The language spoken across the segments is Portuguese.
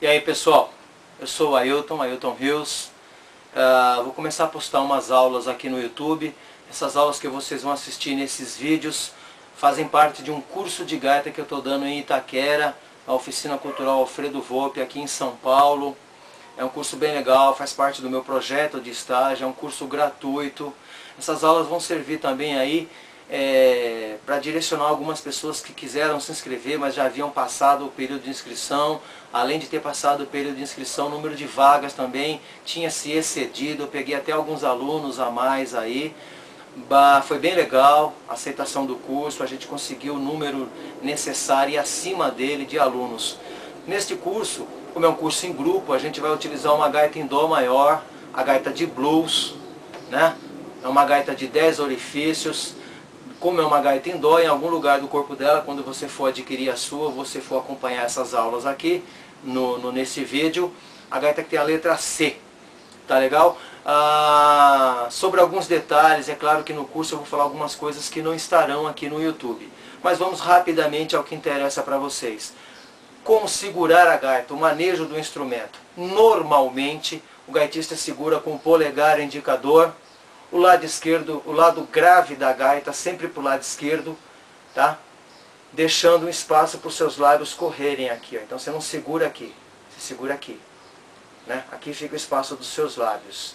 E aí pessoal, eu sou o Ailton, Ailton Rios. Uh, vou começar a postar umas aulas aqui no YouTube. Essas aulas que vocês vão assistir nesses vídeos fazem parte de um curso de gaita que eu estou dando em Itaquera, na Oficina Cultural Alfredo Volpe, aqui em São Paulo. É um curso bem legal, faz parte do meu projeto de estágio, é um curso gratuito. Essas aulas vão servir também aí é, para direcionar algumas pessoas que quiseram se inscrever, mas já haviam passado o período de inscrição. Além de ter passado o período de inscrição, o número de vagas também tinha se excedido. Eu peguei até alguns alunos a mais aí. Bah, foi bem legal a aceitação do curso, a gente conseguiu o número necessário e acima dele de alunos. Neste curso, como é um curso em grupo, a gente vai utilizar uma gaita em Dó maior, a gaita de blues, né? É uma gaita de 10 orifícios, como é uma gaita em dó, em algum lugar do corpo dela, quando você for adquirir a sua, você for acompanhar essas aulas aqui, no, no nesse vídeo, a gaita que tem a letra C, tá legal? Ah, sobre alguns detalhes, é claro que no curso eu vou falar algumas coisas que não estarão aqui no YouTube. Mas vamos rapidamente ao que interessa para vocês. Como segurar a gaita, o manejo do instrumento. Normalmente, o gaitista segura com o polegar indicador, o lado esquerdo, o lado grave da gaita sempre para o lado esquerdo, tá? Deixando um espaço para os seus lábios correrem aqui, ó. Então você não segura aqui, você segura aqui, né? Aqui fica o espaço dos seus lábios.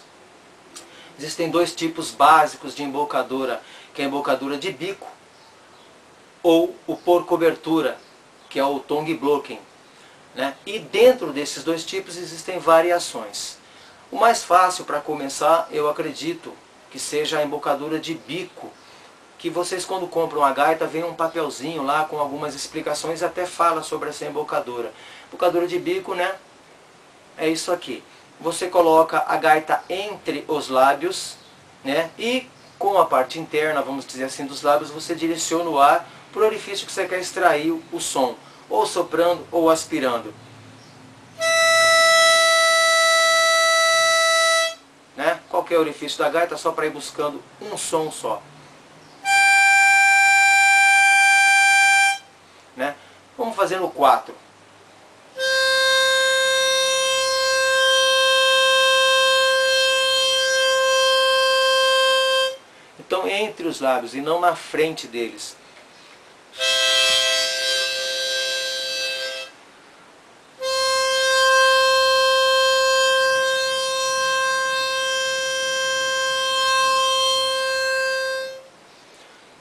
Existem dois tipos básicos de embocadura, que é a embocadura de bico ou o por cobertura, que é o tongue blocking. Né? E dentro desses dois tipos existem variações. O mais fácil para começar, eu acredito, que seja a embocadura de bico, que vocês quando compram a gaita, vem um papelzinho lá com algumas explicações até fala sobre essa embocadura. Embocadura de bico, né? É isso aqui. Você coloca a gaita entre os lábios, né? E com a parte interna, vamos dizer assim, dos lábios, você direciona o ar para o orifício que você quer extrair o som, ou soprando ou aspirando. Qualquer orifício da gaita só para ir buscando um som só. Né? Vamos fazer no 4. Então entre os lábios e não na frente deles.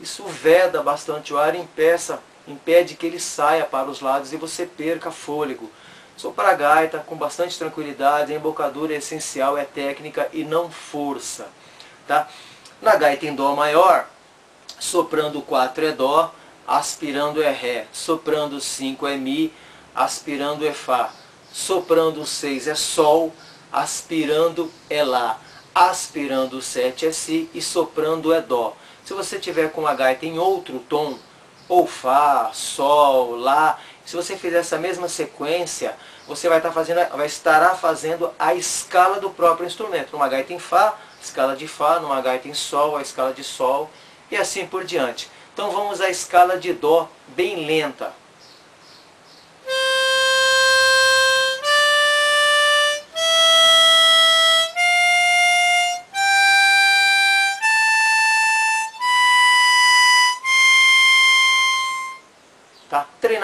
Isso veda bastante o ar e impeça, impede que ele saia para os lados e você perca fôlego. Soprar a gaita com bastante tranquilidade, a embocadura é essencial, é técnica e não força. Tá? Na gaita em Dó maior, soprando 4 é Dó, aspirando é Ré, soprando 5 é Mi, aspirando é Fá, soprando 6 é Sol, aspirando é Lá, aspirando 7 é Si e soprando é Dó. Se você tiver com a gaita em outro tom, ou Fá, Sol, Lá, se você fizer essa mesma sequência, você vai estar fazendo, vai fazendo a escala do próprio instrumento. Numa gaita em Fá, escala de Fá, numa gaita em Sol, a escala de Sol, e assim por diante. Então vamos à escala de Dó bem lenta.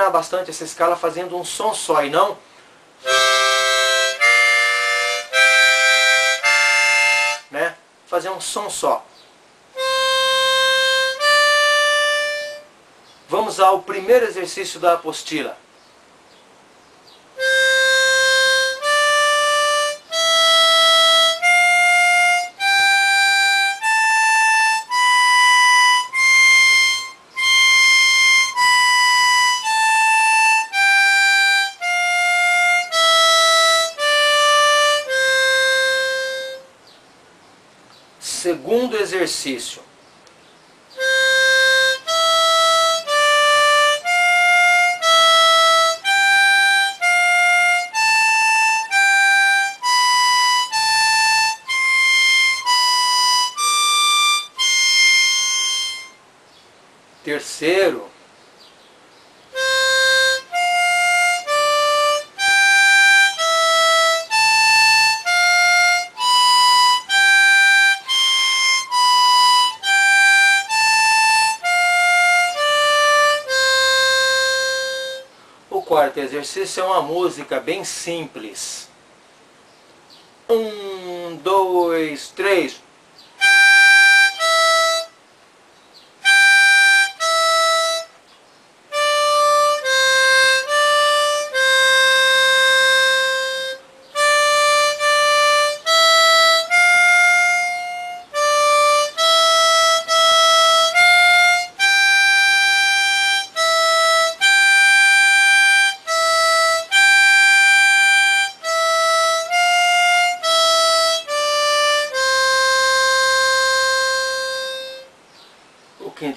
Bastante essa escala fazendo um som só e não... Né? Fazer um som só. Vamos ao primeiro exercício da apostila. Segundo exercício. Terceiro, quarto exercício é uma música bem simples. Um, dois, três.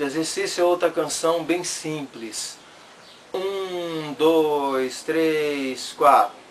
Exercício é outra canção bem simples. Um, dois, três, quatro.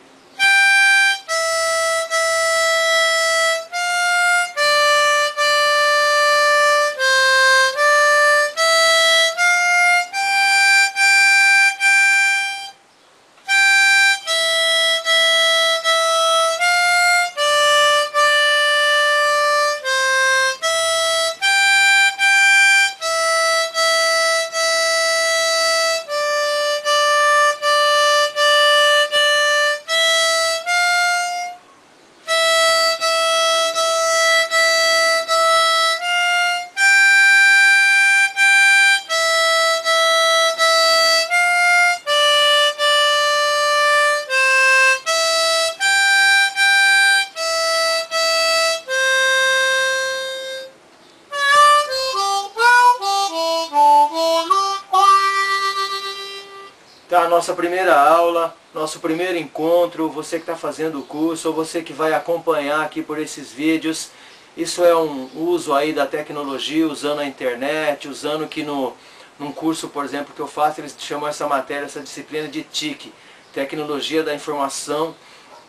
Tá, nossa primeira aula, nosso primeiro encontro, você que está fazendo o curso, ou você que vai acompanhar aqui por esses vídeos, isso é um uso aí da tecnologia, usando a internet, usando que no, num curso, por exemplo, que eu faço, eles chamam essa matéria, essa disciplina de TIC, Tecnologia da Informação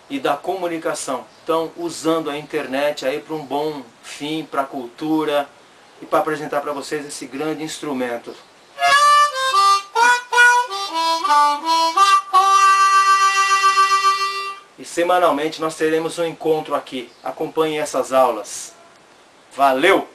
e da Comunicação. Então, usando a internet aí para um bom fim, para a cultura e para apresentar para vocês esse grande instrumento. E semanalmente nós teremos um encontro aqui. Acompanhe essas aulas. Valeu!